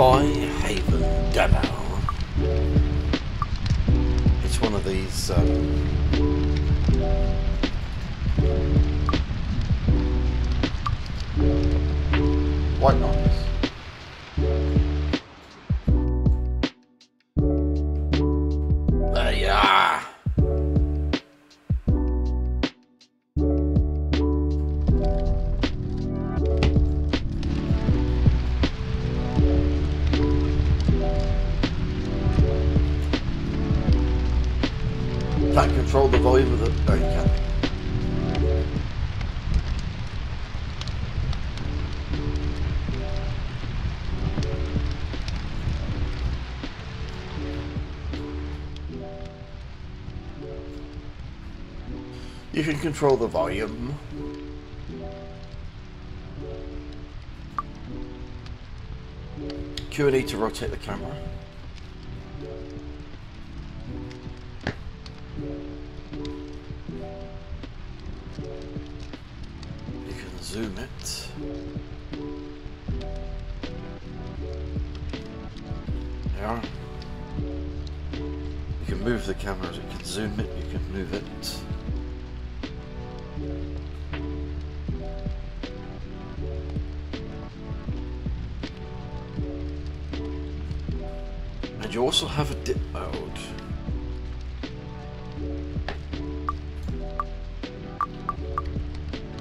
Lofi Haven demo. It's one of these. Um, white Can't control the volume of the. Oh, you can. You can control the volume. Q and E to rotate the camera. You can move the camera, you can zoom it, you can move it. And you also have a dip mode.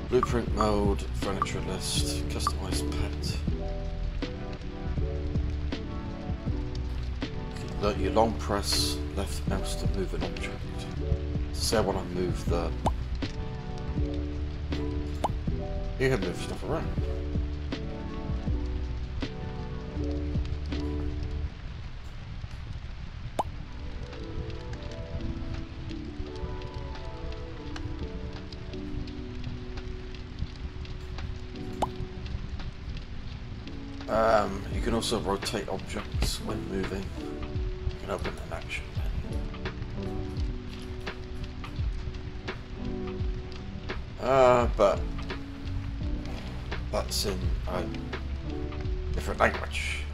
Blueprint mode, furniture list, customized pet. You long press left mouse to move an object. Say I want to move the. You can move stuff around. Um, you can also rotate objects when moving. You can open an action. Uh, but that's in a different language.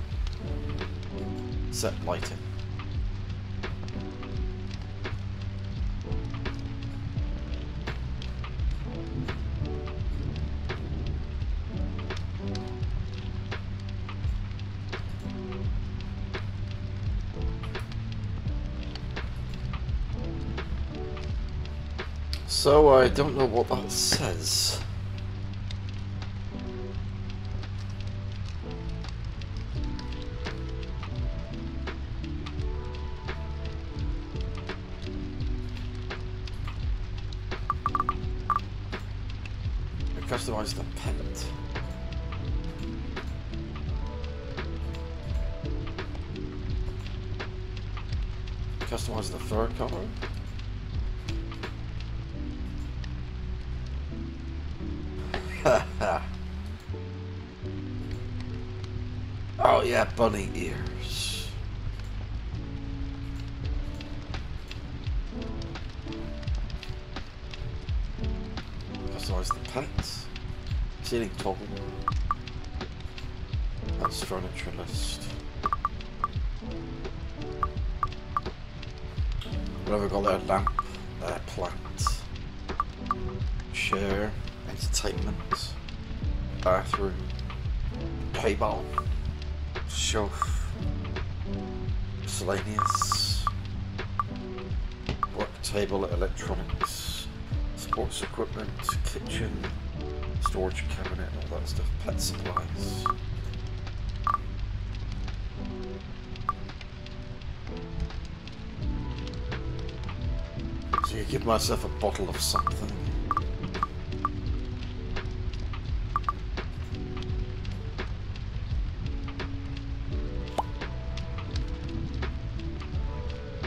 Set lighting. So I don't know what that says. Customize the pet. Customize the fur color. Yeah, bunny ears. Customize the pets. Ceiling toggle. That's furniture list. What have we got there? Lamp, uh, plant, chair, entertainment, bathroom, table, shelf, miscellaneous, work table, electronics, sports equipment, kitchen, storage cabinet, and all that stuff, pet supplies. So you give myself a bottle of something.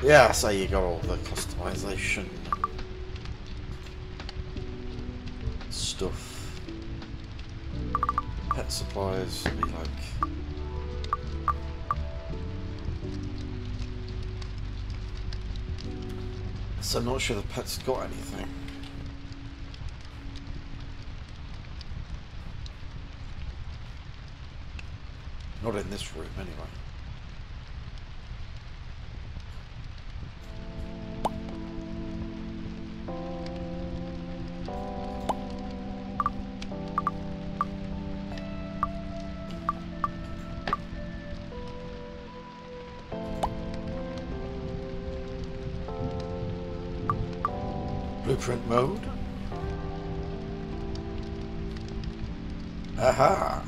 Yeah, so you got all the customization stuff. Pet supplies, be like So I'm not sure the pet's got anything. Not in this room, anyway. Blueprint mode. Aha!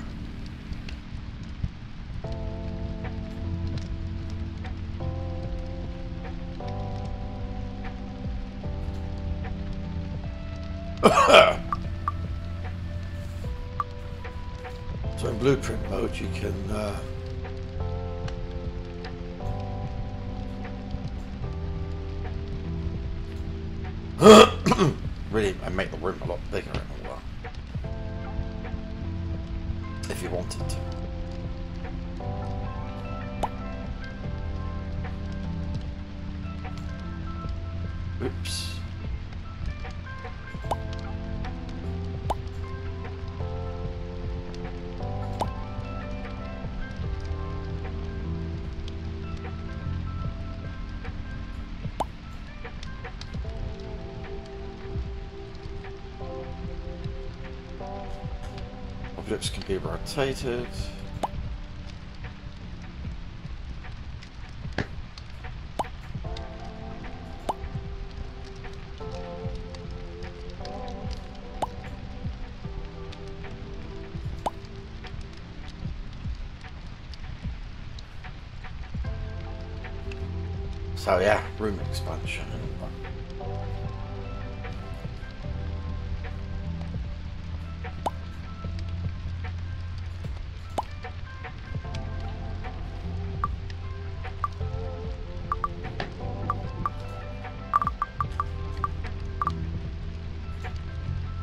so in blueprint mode you can uh, Oops. Objects can be rotated. So yeah, room expansion.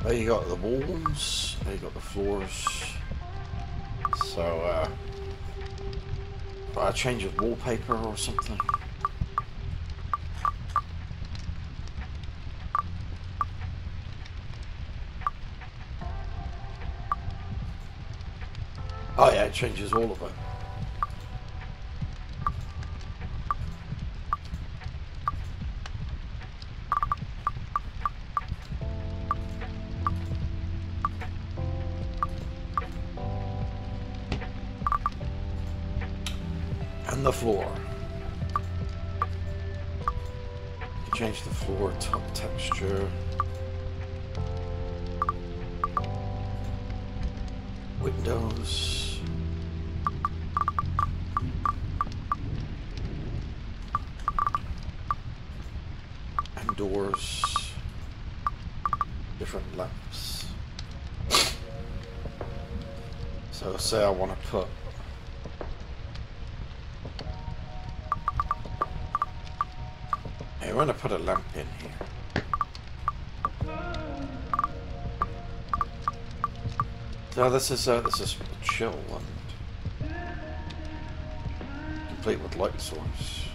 There you got the walls, there you got the floors. So, uh, a change of wallpaper or something. Oh yeah, it changes all of it. Doors. Different lamps. So say I want to put I want to put a lamp in here. No, this is a, this is chill and complete with light source.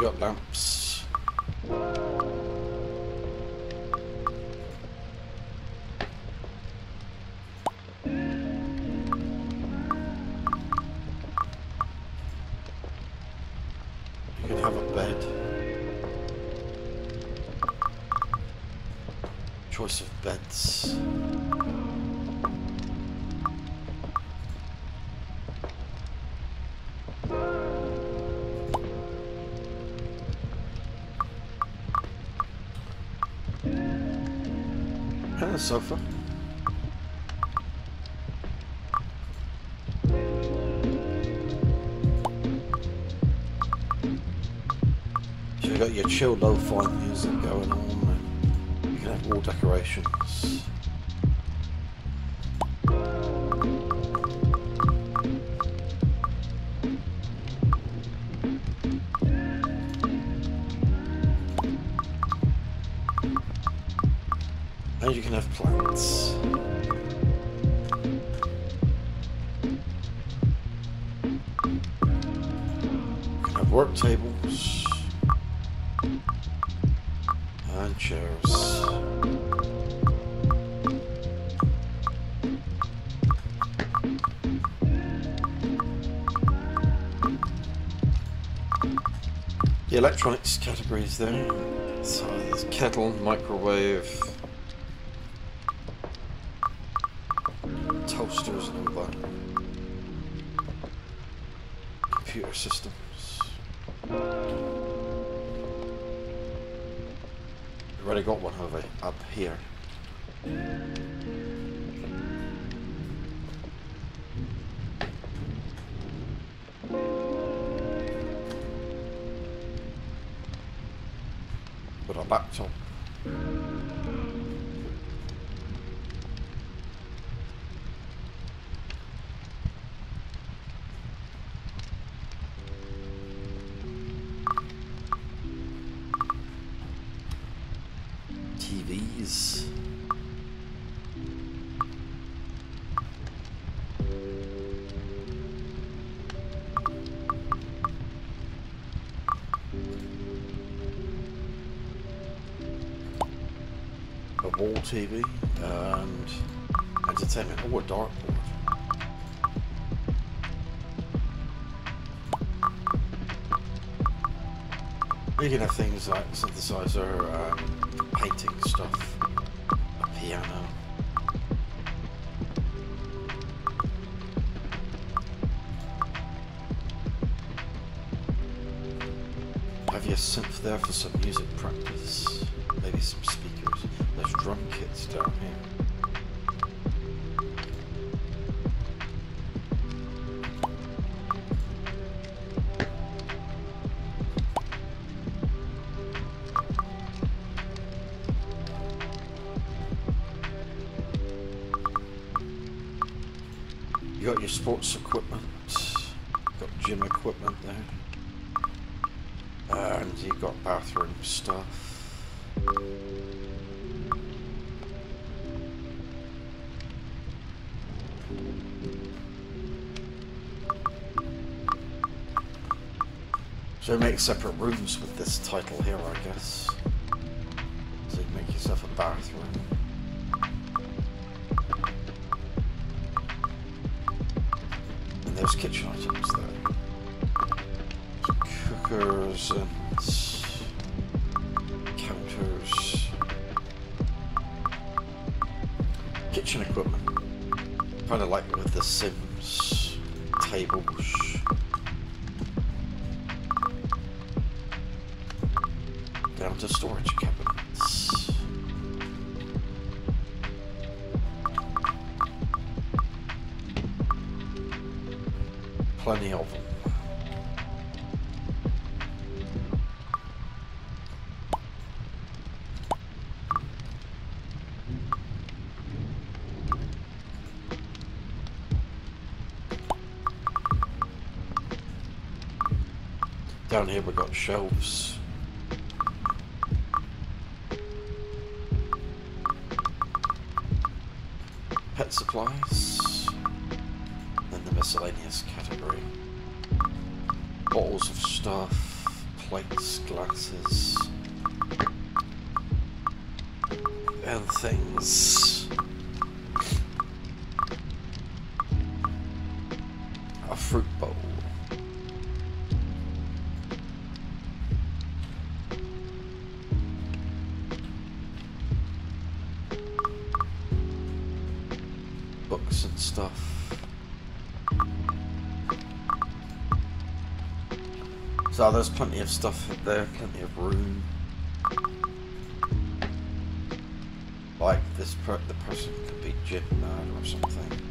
Got lamps. Sofa. So you've got your chill lo-fi music going on. And you can have wall decorations. The electronics categories there. So there's kettle, microwave, toasters and all that. Computer systems. We've already got one over up here. With a TV and entertainment. Oh, a dartboard. You can have things like synthesizer, um, painting stuff, a piano. Have your synth there for some music practice? Maybe some speakers. Drum kits down here. You got your sports equipment, got gym equipment there, and you got bathroom stuff. So make separate rooms with this title here, I guess. So you make yourself a bathroom. And there's kitchen items there. Cookers and counters. Kitchen equipment. Kind of like with the Sims tables. To storage cabinets. Plenty of them. Down here we've got shelves. Supplies. Then the miscellaneous category. Bottles of stuff, plates, glasses, and things. A fruit bowl. So there's plenty of stuff there, plenty of room. Like this, per the person could be mad or something.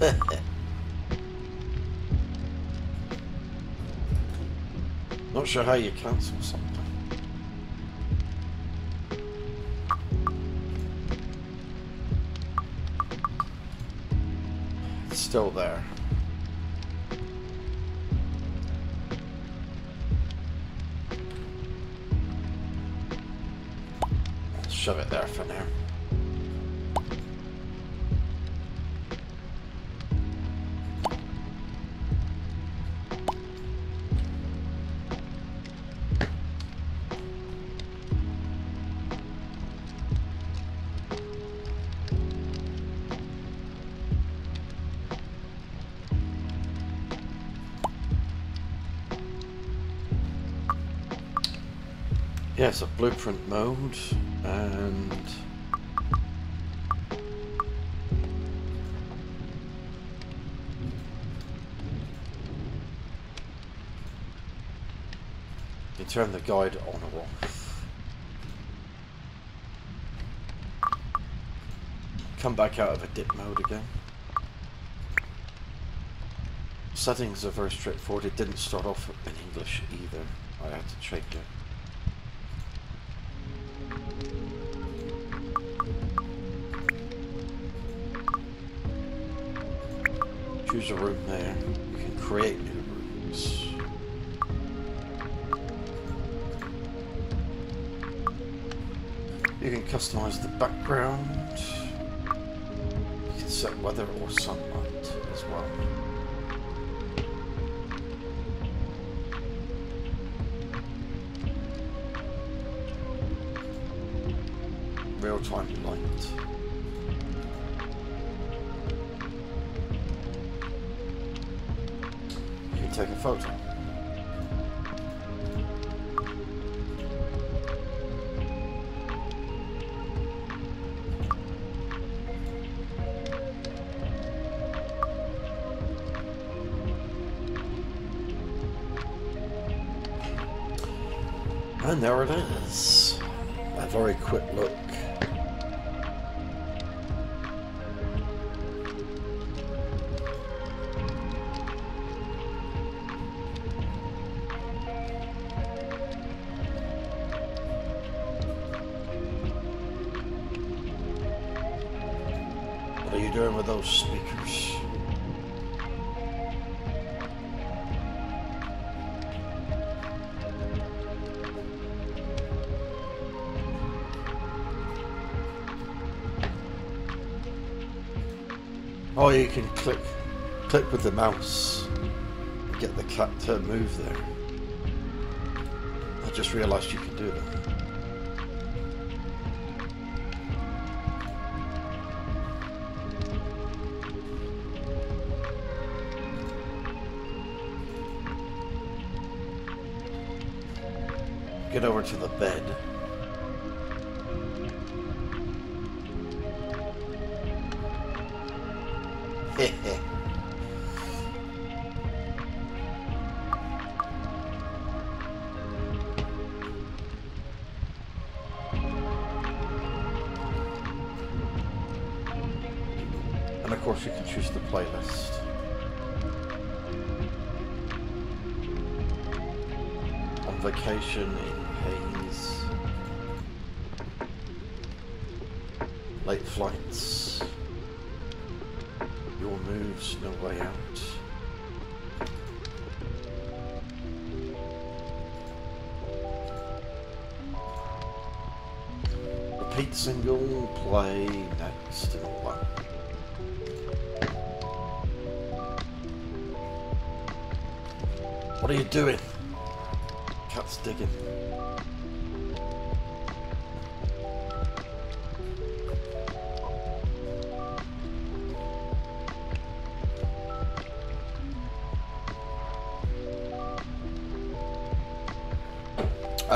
Not sure how you cancel something. It's still there. Shove it there for now. It's a blueprint mode and you turn the guide on or off. Come back out of a dip mode again. Settings are very straightforward. It didn't start off in English either. I had to change it. Choose a room there. You can create new rooms. You can customize the background. You can set weather or sunlight as well. Real-time light. Take a photo. And there it is. A very quick look those speakers. Oh, you can click click with the mouse get the cat to move there. I just realised you can do that. Get over to the bed. Your moves, no way out. Repeat single, play next, and that. What are you doing? Cat's digging.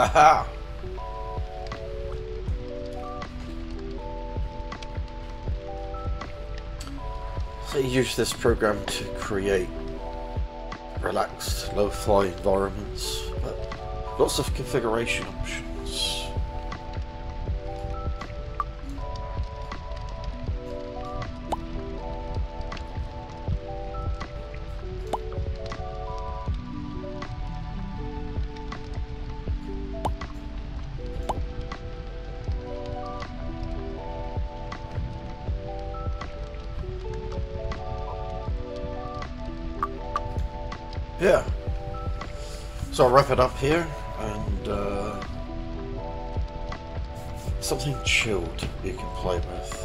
Aha! So use this program to create relaxed, low-fi environments, but lots of configuration options. So I'll wrap it up here and uh, something chilled you can play with.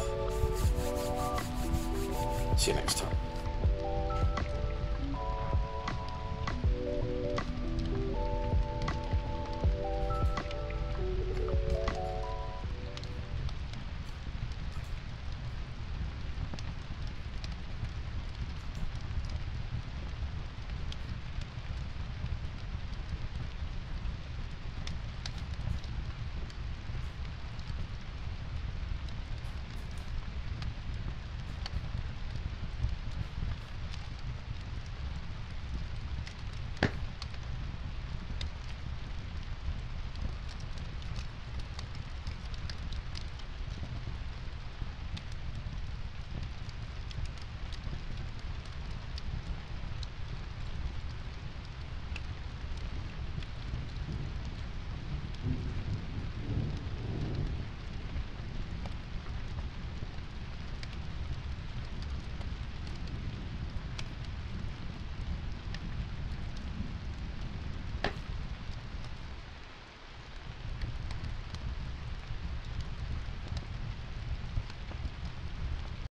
See you next time.